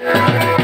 Yeah.